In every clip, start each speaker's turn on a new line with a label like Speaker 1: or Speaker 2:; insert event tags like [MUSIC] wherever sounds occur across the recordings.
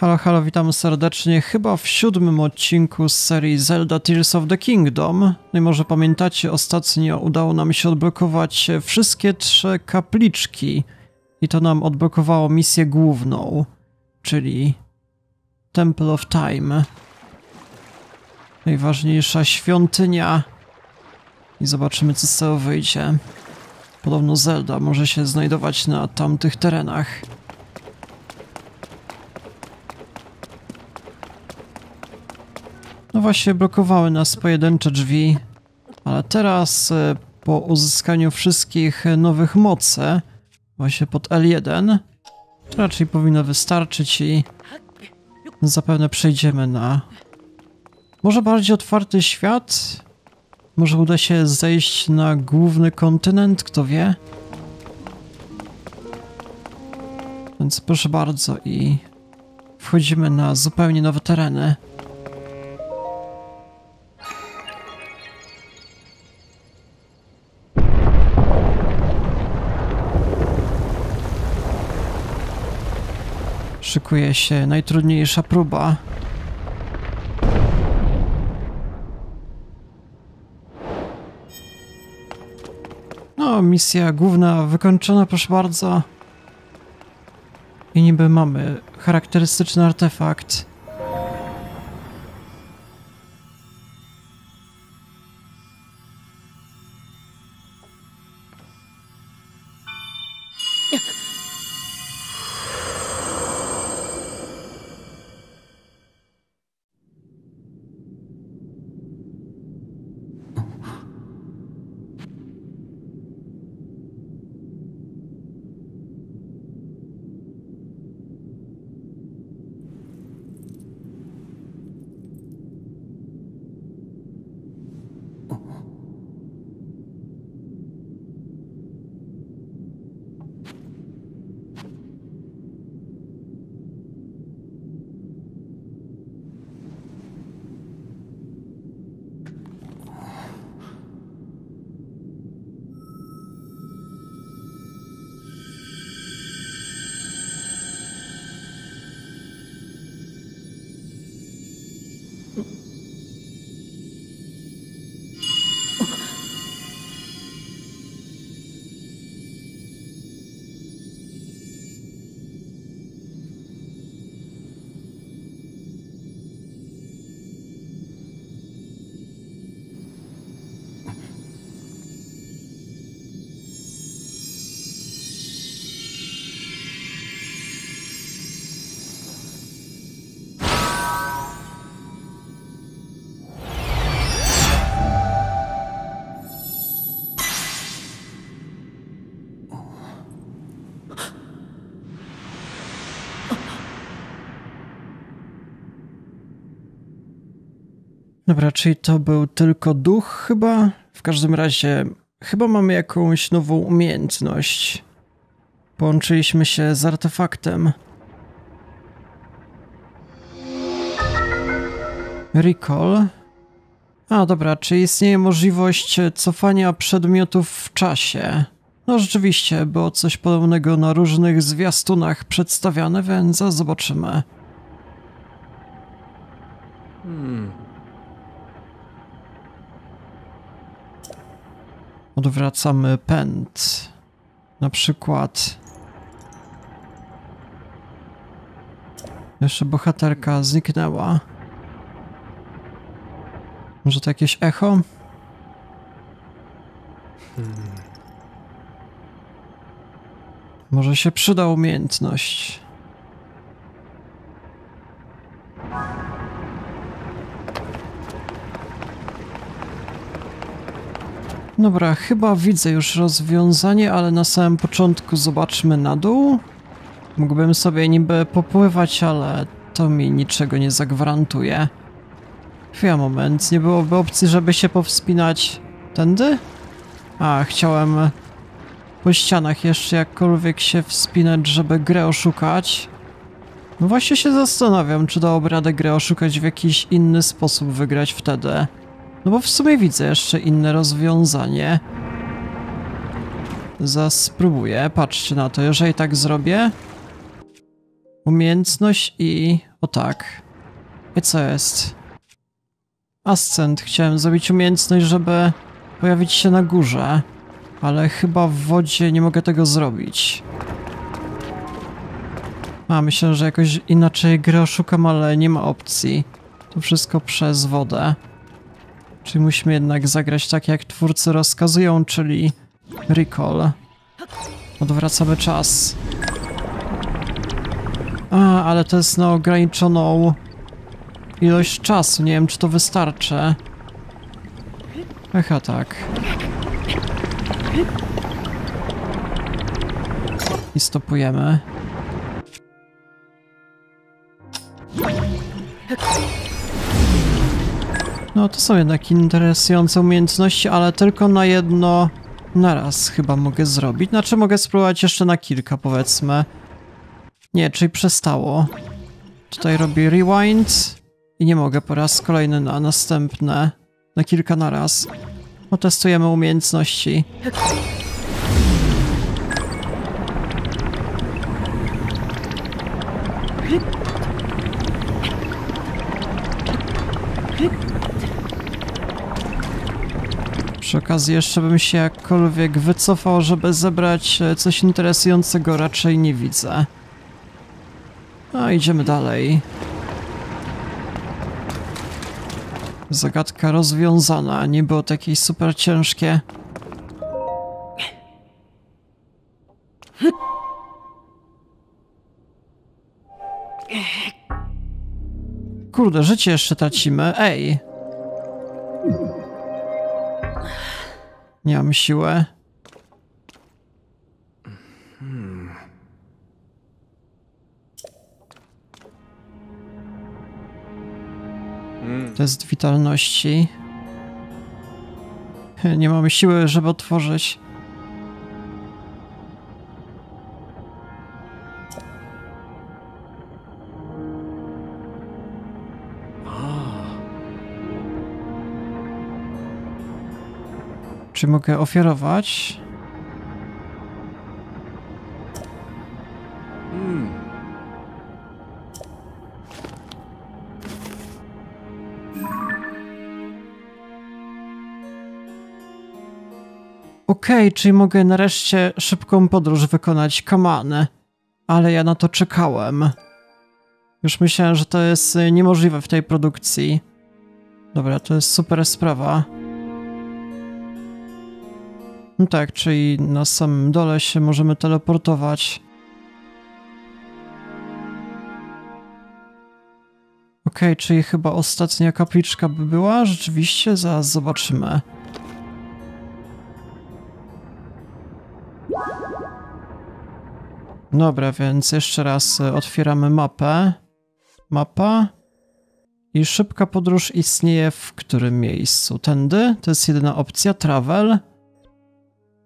Speaker 1: Halo, halo, witam serdecznie. Chyba w siódmym odcinku z serii Zelda Tears of the Kingdom. No i może pamiętacie, ostatnio udało nam się odblokować wszystkie trzy kapliczki. I to nam odblokowało misję główną, czyli Temple of Time. Najważniejsza świątynia. I zobaczymy, co z tego wyjdzie. Podobno Zelda może się znajdować na tamtych terenach. No właśnie, blokowały nas pojedyncze drzwi, ale teraz e, po uzyskaniu wszystkich nowych mocy, właśnie pod L1, to raczej powinno wystarczyć i zapewne przejdziemy na może bardziej otwarty świat? Może uda się zejść na główny kontynent, kto wie? Więc proszę bardzo i wchodzimy na zupełnie nowe tereny. Szykuje się najtrudniejsza próba. No, misja główna wykończona, proszę bardzo. I niby mamy charakterystyczny artefakt. Dobra, czyli to był tylko duch chyba? W każdym razie, chyba mamy jakąś nową umiejętność. Połączyliśmy się z artefaktem. Recall. A, dobra, czy istnieje możliwość cofania przedmiotów w czasie? No rzeczywiście, było coś podobnego na różnych zwiastunach przedstawiane, więc zobaczymy. Odwracamy pęd. Na przykład. Jeszcze bohaterka zniknęła. Może to jakieś echo? Może się przyda umiejętność. Dobra, chyba widzę już rozwiązanie, ale na samym początku zobaczmy na dół. Mógłbym sobie niby popływać, ale to mi niczego nie zagwarantuje. Chwila, moment, nie byłoby opcji, żeby się powspinać tędy? A, chciałem po ścianach jeszcze jakkolwiek się wspinać, żeby grę oszukać. No właśnie się zastanawiam, czy dałoby radę grę oszukać w jakiś inny sposób wygrać wtedy. No bo w sumie widzę jeszcze inne rozwiązanie. Zaraz spróbuję, patrzcie na to, jeżeli tak zrobię... Umiejętność i... o tak. I co jest? Ascent. Chciałem zrobić umiejętność, żeby pojawić się na górze. Ale chyba w wodzie nie mogę tego zrobić. A, myślę, że jakoś inaczej grę oszukam, ale nie ma opcji. To wszystko przez wodę. Czyli musimy jednak zagrać tak, jak twórcy rozkazują, czyli recall. Odwracamy czas. A, ale to jest na ograniczoną ilość czasu. Nie wiem, czy to wystarczy. Echa, tak. I stopujemy. No to są jednak interesujące umiejętności, ale tylko na jedno naraz chyba mogę zrobić. Znaczy mogę spróbować jeszcze na kilka powiedzmy. Nie, czyli przestało. Tutaj robię rewind i nie mogę po raz kolejny na następne, na kilka naraz. Otestujemy umiejętności. Przy okazji jeszcze bym się jakkolwiek wycofał, żeby zebrać e, coś interesującego, raczej nie widzę. A idziemy dalej. Zagadka rozwiązana, nie było to jakieś super ciężkie. Kurde, życie jeszcze tracimy. Ej! Nie mam siły. Test witalności. Nie mamy siły, żeby otworzyć. Czy mogę ofiarować? Okej, okay, czyli mogę nareszcie szybką podróż wykonać. Come Ale ja na to czekałem. Już myślałem, że to jest y, niemożliwe w tej produkcji. Dobra, to jest super sprawa. No tak, czyli na samym dole się możemy teleportować. Okej, okay, czyli chyba ostatnia kapliczka by była? Rzeczywiście? Zaraz zobaczymy. Dobra, więc jeszcze raz e, otwieramy mapę. Mapa. I szybka podróż istnieje w którym miejscu? Tędy? To jest jedyna opcja. Travel.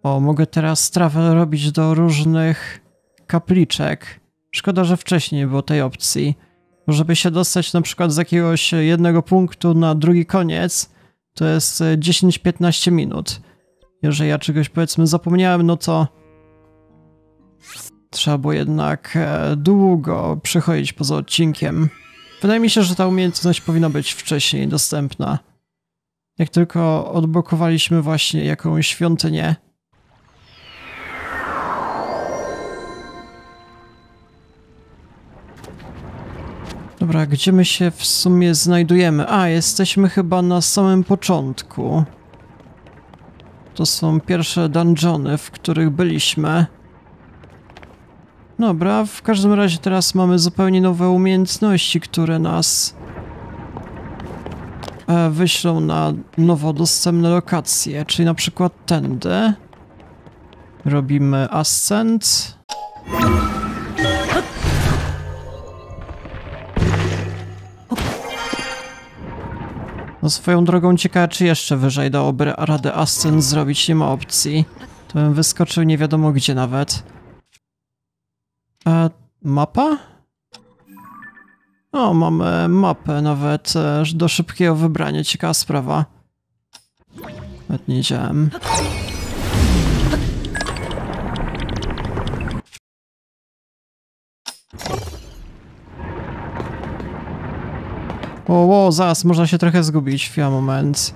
Speaker 1: O, mogę teraz travel robić do różnych kapliczek. Szkoda, że wcześniej nie było tej opcji. Żeby się dostać na przykład z jakiegoś jednego punktu na drugi koniec, to jest 10-15 e, minut. Jeżeli ja czegoś powiedzmy zapomniałem, no to trzeba było jednak e, długo przechodzić poza odcinkiem. Wydaje mi się, że ta umiejętność powinna być wcześniej dostępna. Jak tylko odblokowaliśmy właśnie jakąś świątynię, Dobra, gdzie my się w sumie znajdujemy? A, jesteśmy chyba na samym początku. To są pierwsze dungeony, w których byliśmy. Dobra, w każdym razie teraz mamy zupełnie nowe umiejętności, które nas e, wyślą na nowo dostępne lokacje, czyli na przykład tędy. Robimy ascent. No swoją drogą ciekawe, czy jeszcze wyżej dałoby radę ascent zrobić, nie ma opcji. To bym wyskoczył nie wiadomo gdzie nawet. E, mapa? O, mamy mapę nawet e, do szybkiego wybrania, ciekawa sprawa. Nawet nie. O, o, zaraz, można się trochę zgubić. Chwila, moment.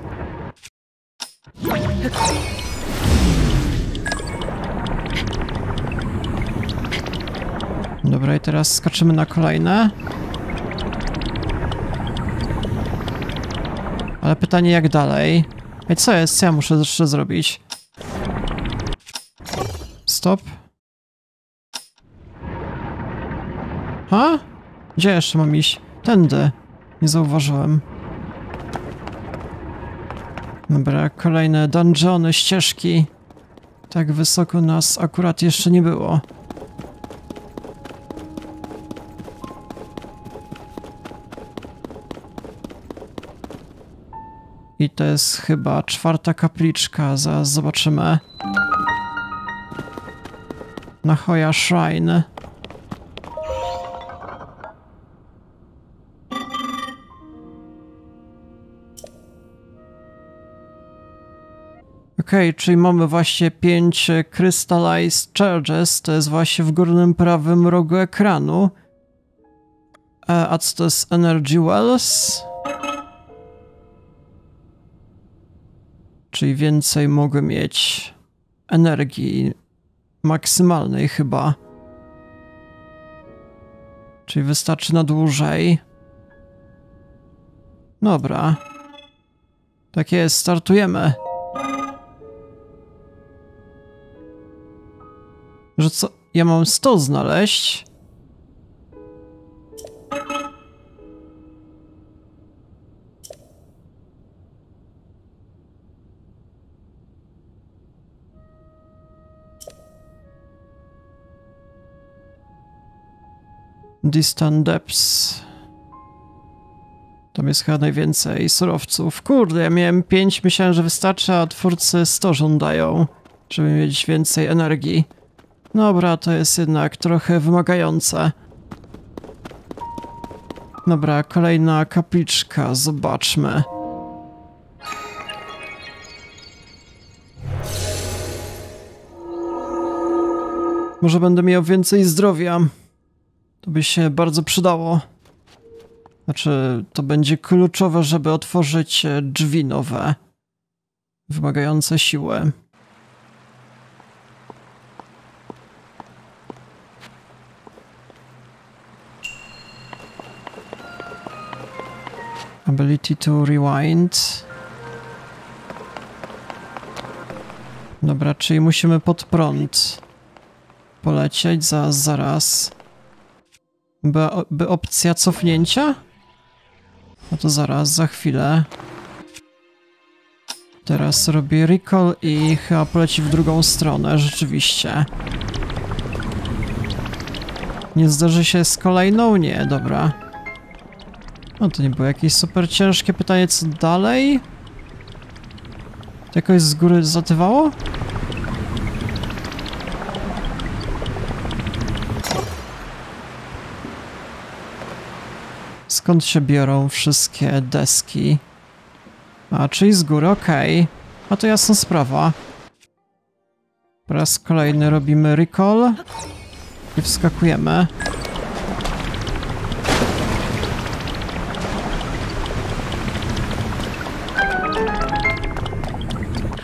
Speaker 1: Dobra, i teraz skaczymy na kolejne. Ale pytanie jak dalej? Ej, co jest? Co ja muszę jeszcze zrobić? Stop. Ha? Gdzie jeszcze mam iść? Tędy. Nie zauważyłem. Dobra, kolejne dungeony, ścieżki. Tak wysoko nas akurat jeszcze nie było. I to jest chyba czwarta kapliczka, zaraz zobaczymy. Nahoya Shrine. Okej, czyli mamy właśnie 5 Crystallized Charges, to jest właśnie w górnym prawym rogu ekranu. E, A co to jest Energy Wells? Czyli więcej mogę mieć energii maksymalnej chyba. Czyli wystarczy na dłużej. Dobra. Tak jest, startujemy. Że co? Ja mam 100 znaleźć. Distant Depths. Tam jest chyba najwięcej surowców. Kurde, ja miałem 5, myślałem, że wystarczy, a twórcy 100 żądają, żeby mieć więcej energii. Dobra, to jest jednak trochę wymagające. Dobra, kolejna kapliczka, zobaczmy. Może będę miał więcej zdrowia. To by się bardzo przydało. Znaczy, to będzie kluczowe, żeby otworzyć e, drzwi nowe, wymagające siły. Ability to rewind. Dobra, czyli musimy pod prąd polecieć za zaraz. By, by opcja cofnięcia? No to zaraz, za chwilę. Teraz robię recall i chyba poleci w drugą stronę, rzeczywiście. Nie zdarzy się z kolejną? Nie, dobra. No to nie było jakieś super ciężkie pytanie, co dalej? To jakoś z góry zatywało? Skąd się biorą wszystkie deski? A, czyli z góry, okej. Okay. A to jasna sprawa. Po raz kolejny robimy recall i wskakujemy.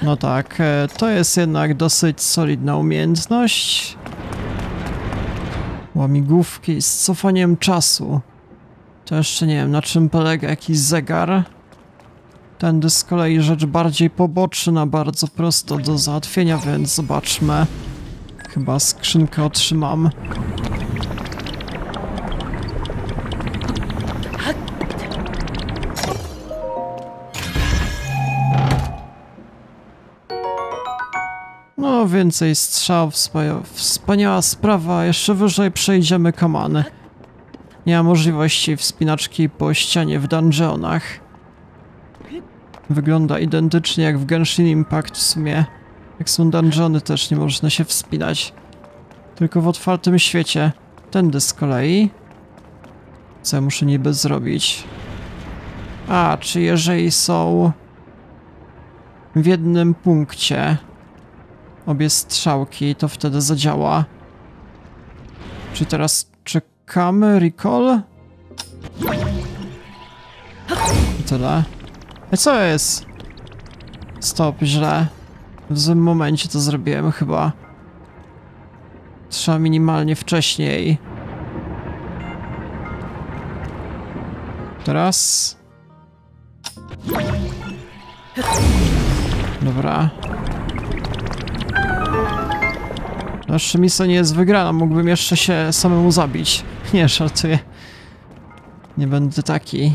Speaker 1: No tak, e, to jest jednak dosyć solidna umiejętność. Łamigłówki z cofaniem czasu. To jeszcze nie wiem, na czym polega jakiś zegar. Tędy z kolei rzecz bardziej poboczna, bardzo prosto do załatwienia, więc zobaczmy. Chyba skrzynkę otrzymam. No, więcej strzał, wspania wspaniała sprawa. Jeszcze wyżej przejdziemy kamany. Nie ma możliwości wspinaczki po ścianie w dungeonach. Wygląda identycznie jak w Genshin Impact w sumie. Jak są dungeony też nie można się wspinać. Tylko w otwartym świecie. Tędy z kolei. Co ja muszę niby zrobić? A, czy jeżeli są w jednym punkcie obie strzałki, to wtedy zadziała. Czy teraz czekamy recall? I tyle. A co jest? Stop, źle. W złym momencie to zrobiłem chyba. Trzeba minimalnie wcześniej. Teraz. Dobra. Jeszcze misja nie jest wygrana, mógłbym jeszcze się samemu zabić. [LAUGHS] Nie, żartuję. Nie będę taki.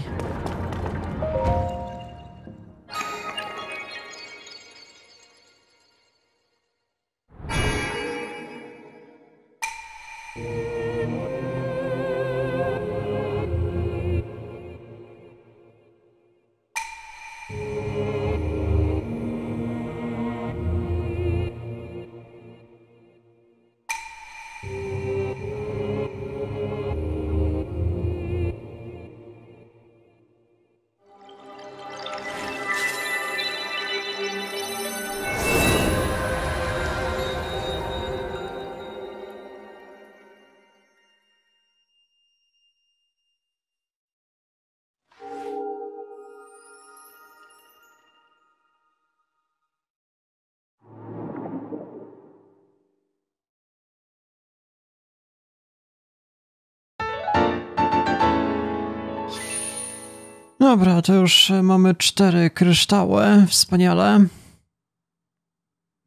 Speaker 1: Dobra, to już mamy cztery kryształy. Wspaniale.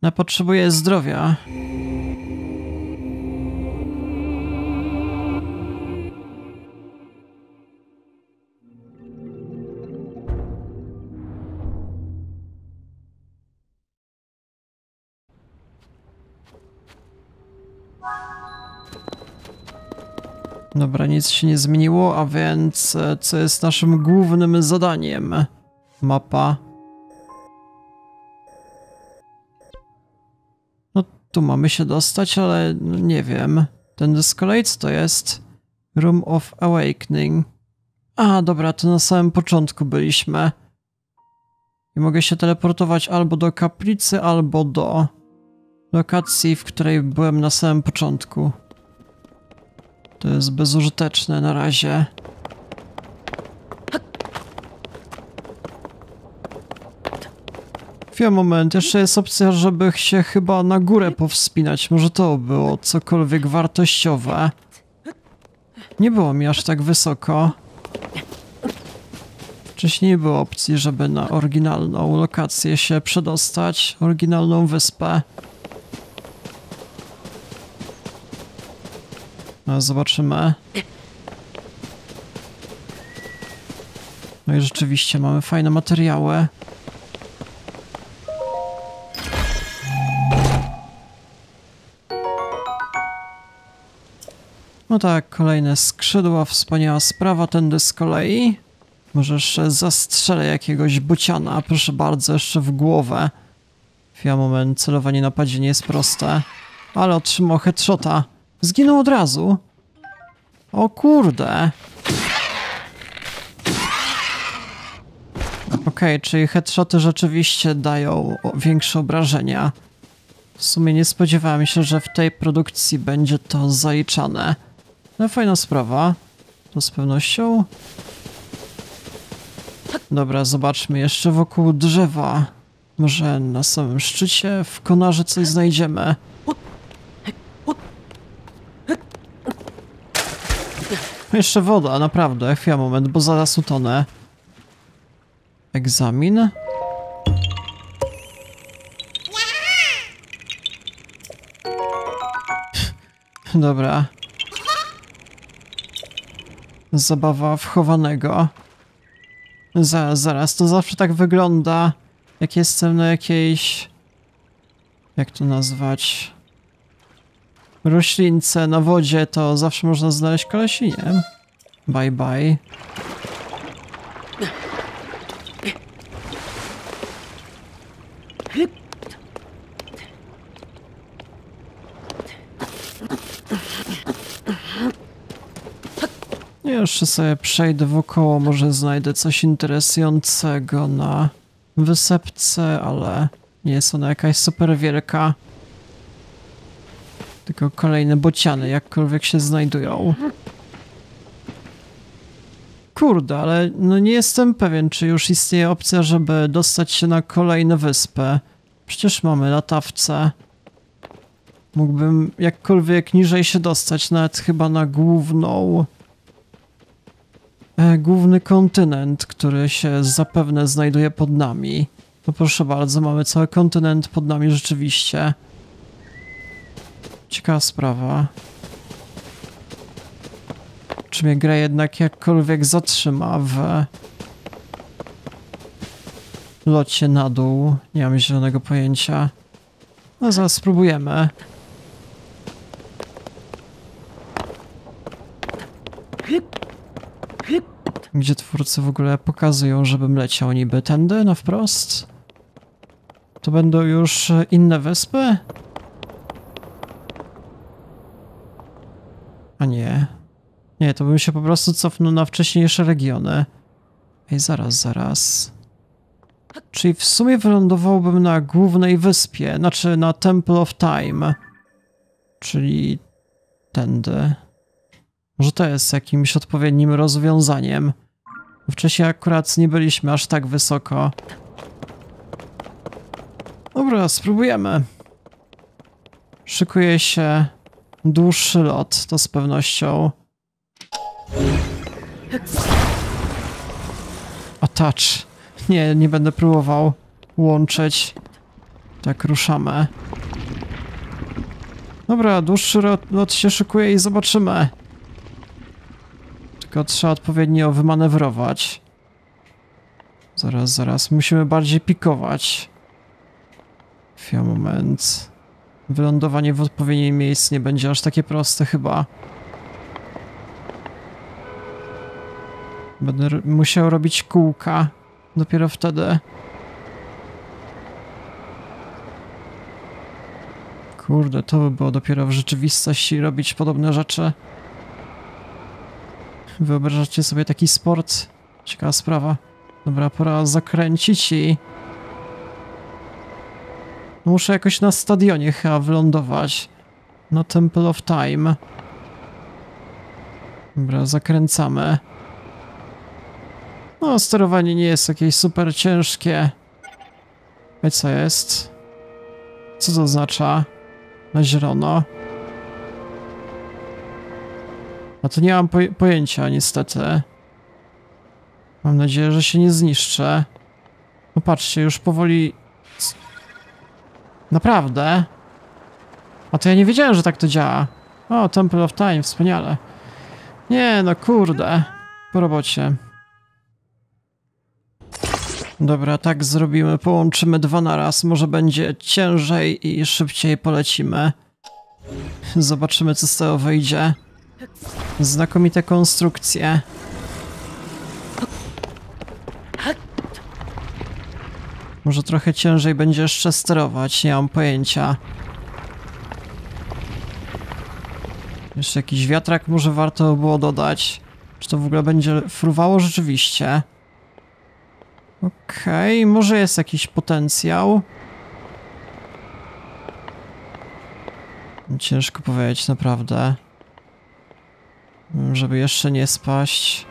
Speaker 1: Ja potrzebuję zdrowia. Dobra, nic się nie zmieniło, a więc e, co jest naszym głównym zadaniem? Mapa. No tu mamy się dostać, ale no, nie wiem. Ten z kolei co to jest? Room of Awakening. A, dobra, to na samym początku byliśmy. I mogę się teleportować albo do kaplicy, albo do lokacji, w której byłem na samym początku. To jest bezużyteczne na razie. Chwila, moment, jeszcze jest opcja, żeby się chyba na górę powspinać. Może to było cokolwiek wartościowe. Nie było mi aż tak wysoko. Wcześniej nie było opcji, żeby na oryginalną lokację się przedostać, oryginalną wyspę. Zobaczymy. No i rzeczywiście mamy fajne materiały. No tak, kolejne skrzydła, wspaniała sprawa, tędy z kolei. Może jeszcze zastrzelę jakiegoś bociana, proszę bardzo, jeszcze w głowę. Chwila, moment, celowanie na padzie nie jest proste. Ale otrzymał headshota. Zginął od razu. O kurde. Okej, okay, czyli headshoty rzeczywiście dają większe obrażenia. W sumie nie spodziewałem się, że w tej produkcji będzie to zaliczane. No fajna sprawa. To z pewnością. Dobra, zobaczmy jeszcze wokół drzewa. Może na samym szczycie w konarze coś znajdziemy. Jeszcze woda, naprawdę. Chwila, moment, bo zaraz utonę. Egzamin. [LAUGHS] Dobra. Zabawa wchowanego. Zaraz, zaraz, to zawsze tak wygląda, jak jestem na jakiejś... Jak to nazwać? Roślince na wodzie, to zawsze można znaleźć kolesinie. Bye bye. Jeszcze sobie przejdę wokoło, może znajdę coś interesującego na wysepce, ale nie jest ona jakaś super wielka. Tylko kolejne bociany, jakkolwiek się znajdują. Kurde, ale no nie jestem pewien, czy już istnieje opcja, żeby dostać się na kolejne wyspy. Przecież mamy latawce. Mógłbym jakkolwiek niżej się dostać, nawet chyba na główną... E, główny kontynent, który się zapewne znajduje pod nami. No proszę bardzo, mamy cały kontynent pod nami rzeczywiście. Ciekawa sprawa. Czy mnie gra jednak jakkolwiek zatrzyma w locie na dół? Nie mam zielonego pojęcia. No zaraz spróbujemy. Gdzie twórcy w ogóle pokazują, żebym leciał niby tędy na wprost? To będą już inne wyspy? A nie. Nie, to bym się po prostu cofnął na wcześniejsze regiony. Ej, zaraz, zaraz. Czyli w sumie wylądowałbym na głównej wyspie, znaczy na Temple of Time. Czyli tędy. Może to jest jakimś odpowiednim rozwiązaniem. Wcześniej akurat nie byliśmy aż tak wysoko. Dobra, spróbujemy. Szykuje się dłuższy lot, to z pewnością. Attach. Nie, nie będę próbował łączyć. Tak, ruszamy. Dobra, dłuższy lot, lot się szykuje i zobaczymy. Tylko trzeba odpowiednio wymanewrować. Zaraz, zaraz. Musimy bardziej pikować. Chwila, moment. Wylądowanie w odpowiednim miejscu nie będzie aż takie proste chyba. Będę musiał robić kółka. Dopiero wtedy. Kurde, to by było dopiero w rzeczywistości robić podobne rzeczy. Wyobrażacie sobie taki sport? Ciekawa sprawa. Dobra, pora zakręcić i... Muszę jakoś na stadionie chyba wylądować. Na Temple of Time. Dobra, zakręcamy. No, sterowanie nie jest jakieś super ciężkie. I co jest? Co to oznacza? Na zielono. A to nie mam pojęcia, niestety. Mam nadzieję, że się nie zniszczę. No patrzcie, już powoli... Naprawdę? A to ja nie wiedziałem, że tak to działa. O, Temple of Time, wspaniale. Nie, no kurde. Po robocie. Dobra, tak zrobimy. Połączymy dwa na raz. Może będzie ciężej i szybciej polecimy. Zobaczymy, co z tego wyjdzie. Znakomite konstrukcje. Może trochę ciężej będzie jeszcze sterować, nie mam pojęcia. Jeszcze jakiś wiatrak może warto było dodać. Czy to w ogóle będzie fruwało rzeczywiście? Okej, okay, może jest jakiś potencjał. Ciężko powiedzieć, naprawdę. Żeby jeszcze nie spaść.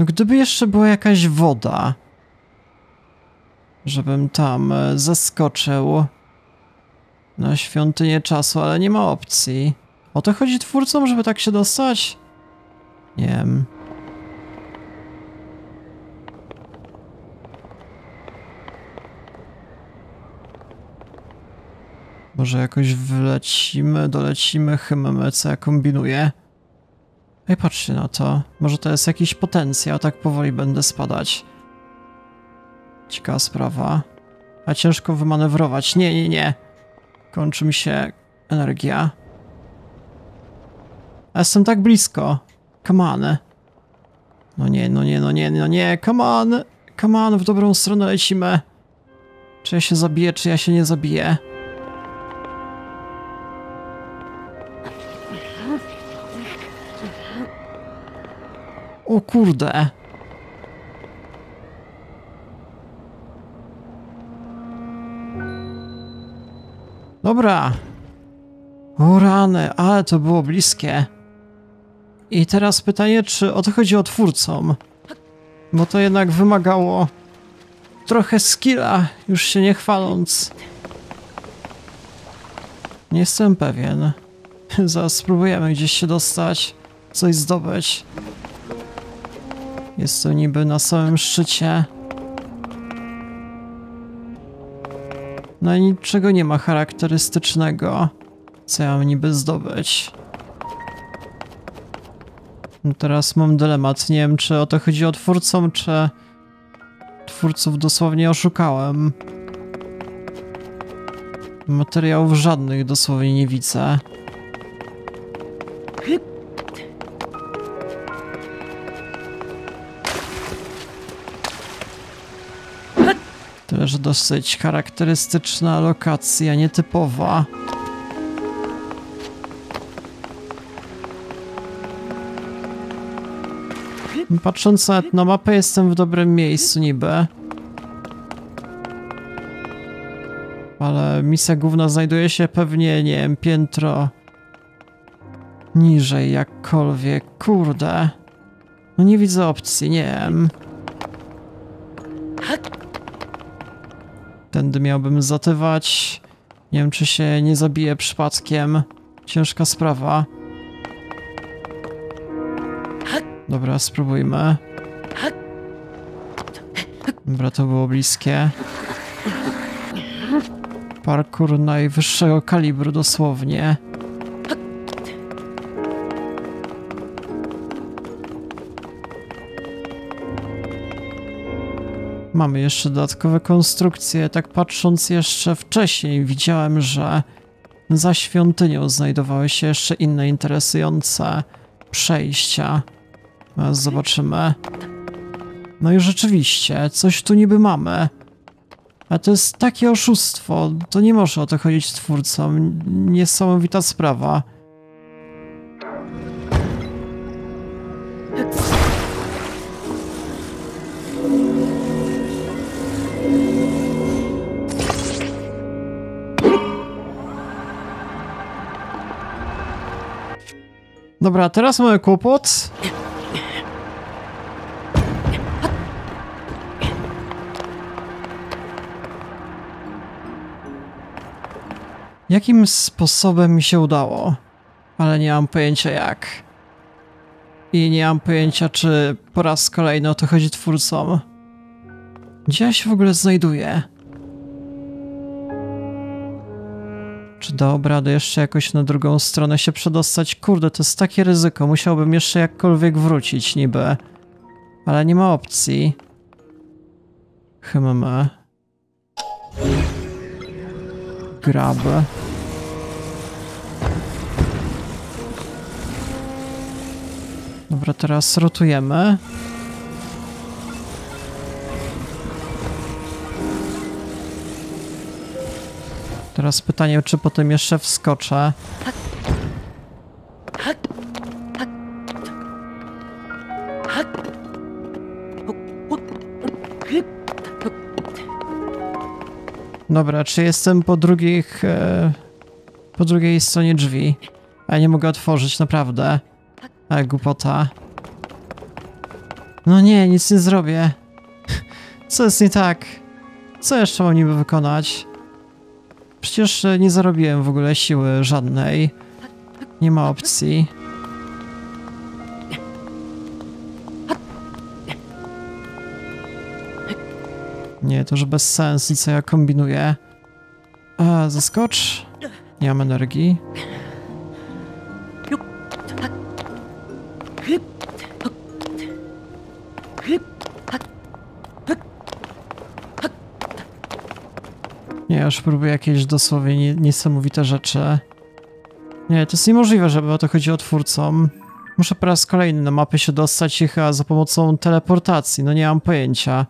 Speaker 1: No gdyby jeszcze była jakaś woda, żebym tam e, zaskoczył na świątynię czasu, ale nie ma opcji. O to chodzi twórcom, żeby tak się dostać? Nie wiem. Może jakoś wylecimy, dolecimy, ja kombinuję. Ej, patrzcie na to. Może to jest jakiś potencjał, tak powoli będę spadać. Ciekawa sprawa. A ciężko wymanewrować. Nie, nie, nie. Kończy mi się energia. A jestem tak blisko. Come on. No nie, no nie, no nie, no nie. Come on. Come on, w dobrą stronę lecimy. Czy ja się zabiję, czy ja się nie zabiję? O kurde. Dobra. O rany, ale to było bliskie. I teraz pytanie, czy o to chodzi o twórcom? Bo to jednak wymagało trochę skilla, już się nie chwaląc. Nie jestem pewien. [LAUGHS] Zaraz spróbujemy gdzieś się dostać, coś zdobyć. Jest to niby na samym szczycie. No i niczego nie ma charakterystycznego, co ja mam niby zdobyć. No teraz mam dylemat. Nie wiem, czy o to chodzi o twórcom, czy twórców dosłownie oszukałem. Materiałów żadnych dosłownie nie widzę. Dosyć charakterystyczna lokacja, nietypowa. Patrząc nawet na mapę, jestem w dobrym miejscu niby. Ale misja główna znajduje się pewnie, nie wiem, piętro niżej, jakkolwiek. Kurde. No nie widzę opcji, nie wiem. Tędy miałbym zatywać. Nie wiem, czy się nie zabije przypadkiem. Ciężka sprawa. Dobra, spróbujmy. Dobra, to było bliskie. Parkour najwyższego kalibru, dosłownie. Mamy jeszcze dodatkowe konstrukcje. Tak patrząc jeszcze wcześniej, widziałem, że za świątynią znajdowały się jeszcze inne interesujące przejścia. Teraz zobaczymy. No i rzeczywiście, coś tu niby mamy. A to jest takie oszustwo. To nie może o to chodzić twórcom. Niesamowita sprawa. Dobra, teraz mamy kłopot. Jakim sposobem mi się udało? Ale nie mam pojęcia jak. I nie mam pojęcia, czy po raz kolejny o to chodzi twórcom. Gdzie ja się w ogóle znajduję? Dałoby radę jeszcze jakoś na drugą stronę się przedostać? Kurde, to jest takie ryzyko. Musiałbym jeszcze jakkolwiek wrócić niby. Ale nie ma opcji. Hmm. Grab. Dobra, teraz rotujemy. Teraz pytanie, czy potem jeszcze wskoczę. Dobra, czy jestem po drugich... E, po drugiej stronie drzwi? A ja nie mogę otworzyć, naprawdę. Ale głupota. No nie, nic nie zrobię. Co jest nie tak? Co jeszcze mam niby wykonać? Przecież e, nie zarobiłem w ogóle siły żadnej. Nie ma opcji. Nie, to już bez sensu, co ja kombinuję. A, zaskocz. Nie mam energii. Nie, już próbuję jakieś dosłownie nie, niesamowite rzeczy. Nie, to jest niemożliwe, żeby o to chodziło twórcom. Muszę po raz kolejny na mapy się dostać i chyba za pomocą teleportacji, no nie mam pojęcia.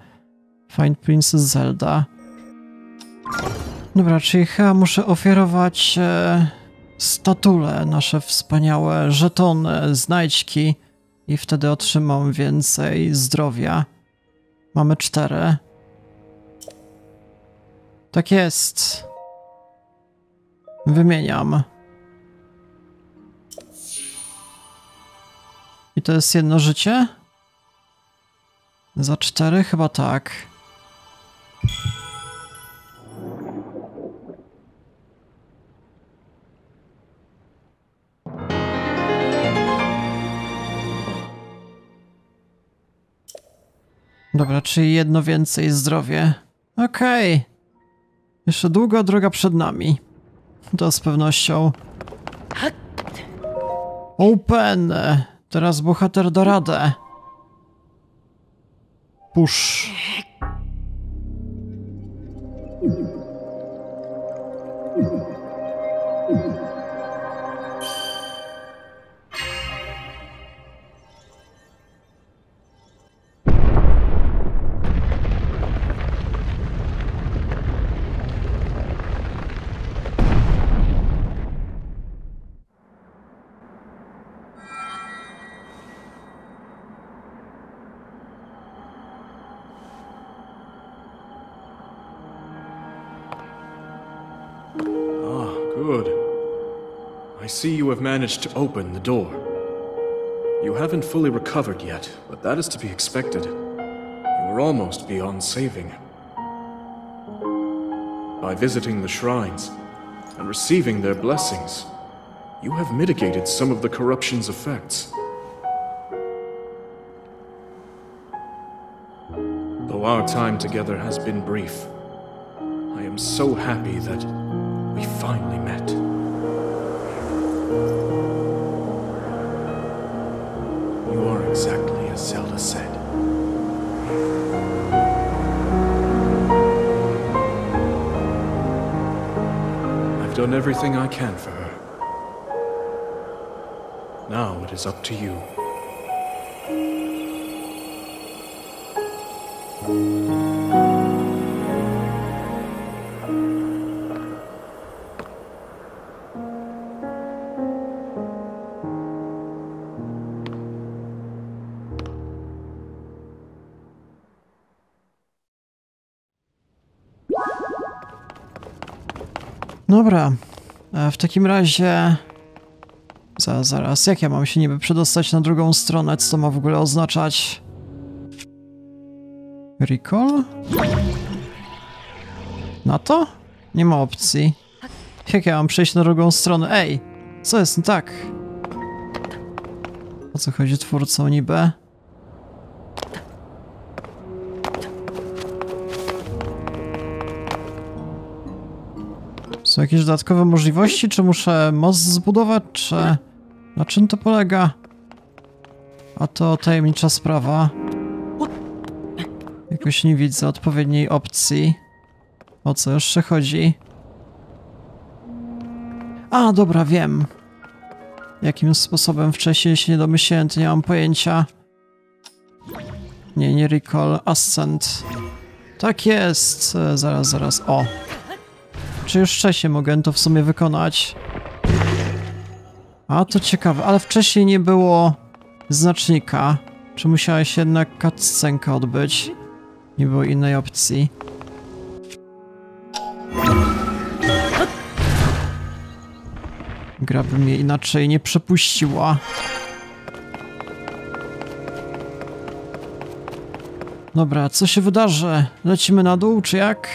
Speaker 1: Find Princess Zelda. Dobra, czyli chyba muszę ofiarować e, statule, nasze wspaniałe żetony, znajdźki i wtedy otrzymam więcej zdrowia. Mamy cztery. Tak jest. Wymieniam. I to jest jedno życie? Za cztery? Chyba tak. Dobra, czyli jedno więcej zdrowie. Okej. Okay. Jeszcze długa droga przed nami. To z pewnością. Open! Teraz bohater da radę. Push.
Speaker 2: See you have managed to open the door. You haven't fully recovered yet, but that is to be expected. You are almost beyond saving. By visiting the shrines and receiving their blessings, you have mitigated some of the corruption's effects. Though our time together has been brief, I am so happy that we finally done everything I can for her. Now it is up to you.
Speaker 1: Dobra. E, W takim razie. Zaraz, zaraz. Jak ja mam się niby przedostać na drugą stronę? Co to ma w ogóle oznaczać? Recall? Na to? Nie ma opcji. Jak ja mam przejść na drugą stronę? Ej! Co jest nie tak? O co chodzi twórcą niby? Jakieś dodatkowe możliwości? Czy muszę most zbudować? Czy na czym to polega? A to tajemnicza sprawa. Jakoś nie widzę odpowiedniej opcji. O co jeszcze chodzi? A, dobra, wiem. Jakim sposobem wcześniej się nie domyśliłem, to nie mam pojęcia. Nie, nie recall, ascent. Tak jest. Zaraz, zaraz. O. Czy już wcześniej mogę to w sumie wykonać? A to ciekawe, ale wcześniej nie było znacznika. Czy musiała się jednak cutscenka odbyć? Nie było innej opcji. Gra by mnie inaczej nie przepuściła. Dobra, co się wydarzy? Lecimy na dół, czy jak?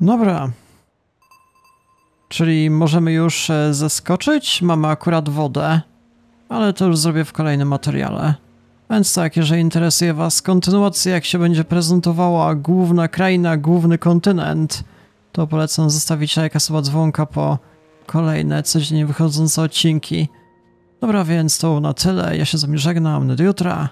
Speaker 1: Dobra. Czyli możemy już e, zeskoczyć? Mamy akurat wodę, ale to już zrobię w kolejnym materiale. Więc tak, jeżeli interesuje Was kontynuacja, jak się będzie prezentowała główna kraina, główny kontynent, to polecam zostawić lajka, suba dzwonka po kolejne codziennie wychodzące odcinki. Dobra, więc to na tyle. Ja się z wami żegnam. Do jutra.